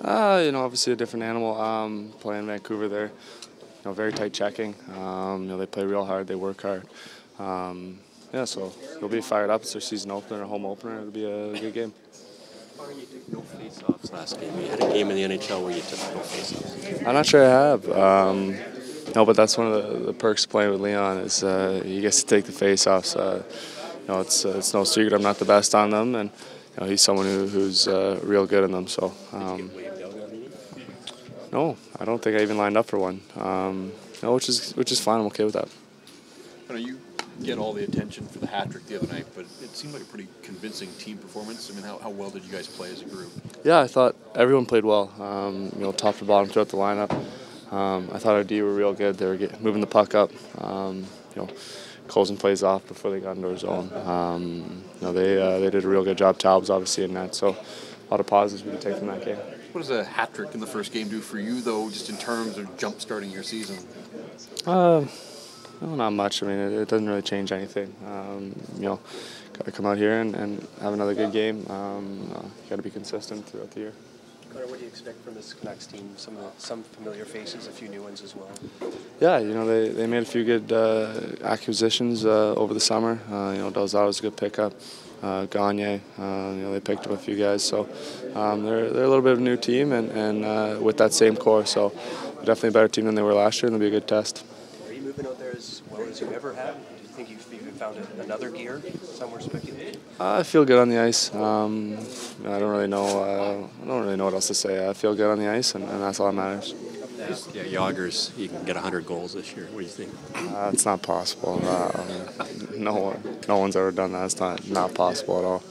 Uh, you know, obviously a different animal. Um, playing Vancouver there, you know, very tight checking. Um, you know, they play real hard. They work hard. Um, yeah, so they'll be fired up. It's their season opener, a home opener. It'll be a good game. You took no face-offs last game. You had a game in the NHL where you took no face-offs. I'm not sure I have. Um, no, but that's one of the, the perks of playing with Leon is uh, he gets to take the face-offs. Uh, you know, it's uh, it's no secret I'm not the best on them, and you know he's someone who, who's uh, real good in them. So. Um, no, I don't think I even lined up for one. Um, no, which is which is fine. I'm okay with that. I know you get all the attention for the hat trick the other night, but it seemed like a pretty convincing team performance. I mean, how, how well did you guys play as a group? Yeah, I thought everyone played well. Um, you know, top to bottom throughout the lineup. Um, I thought our D were real good. They were get, moving the puck up. Um, you know, closing plays off before they got into our zone. Um, you know, they uh, they did a real good job. Talb's obviously in that, so a lot of positives we can take from that game. What does a hat trick in the first game do for you, though, just in terms of jump starting your season? Uh, no, not much. I mean, it, it doesn't really change anything. Um, you know, got to come out here and, and have another good game. Um, uh, got to be consistent throughout the year. Connor, what do you expect from this Canucks team? Some some familiar faces, a few new ones as well. Yeah, you know they, they made a few good uh, acquisitions uh, over the summer. Uh, you know, Del Zotto was a good pickup. Uh, Gagner, uh, you know, they picked up a few guys. So um, they're, they're a little bit of a new team, and, and uh, with that same core, so definitely a better team than they were last year, and it'll be a good test. Are you moving out there as well as you ever have? Do you think you've even found another gear? Some were speculating. I feel good on the ice. Um, I don't really know. Uh, I don't really know what else to say. I feel good on the ice, and, and that's all that matters. Yeah, Jagr's, you can get 100 goals this year. What do you think? Uh, it's not possible. Uh, no one, no one's ever done that. It's not not possible at all.